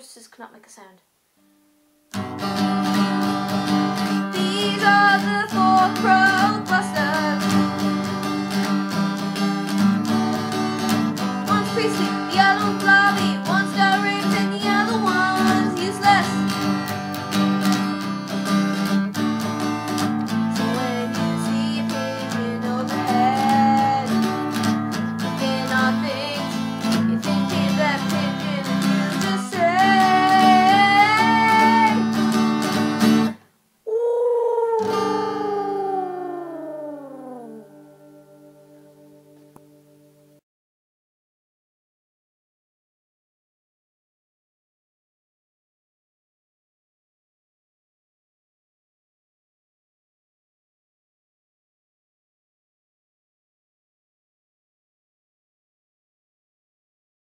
tortoises cannot make a sound.